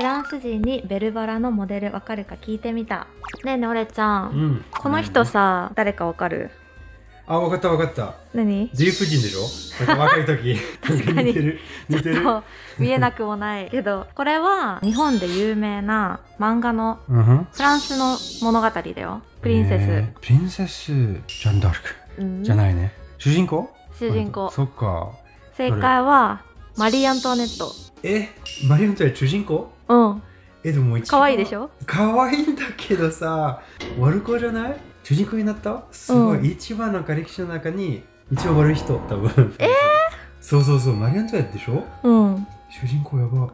フランス人にベルバラのモデルわかるか聞いてみた。ねえねえオレちゃん、うん。この人さ誰かわかる？あわかったわかった。何？自由夫人でしょ？若い時。確かに。似てる。似てる？見えなくもない。けどこれは日本で有名な漫画のフランスの物語だよ。プリンセス、えープリンセスジャンダルク。うん。じゃないね。主人公？主人公。そっか。正解はマリー・アントワネットえマリオンとは主人公？うん。えでも一番可愛いでしょ？可愛いんだけどさ悪子じゃない？主人公になった？すごい、うん。一番なんか歴史の中に一番悪い人多分。えー、そうそうそう。マリアントワネットでしょ？うん。主人公やば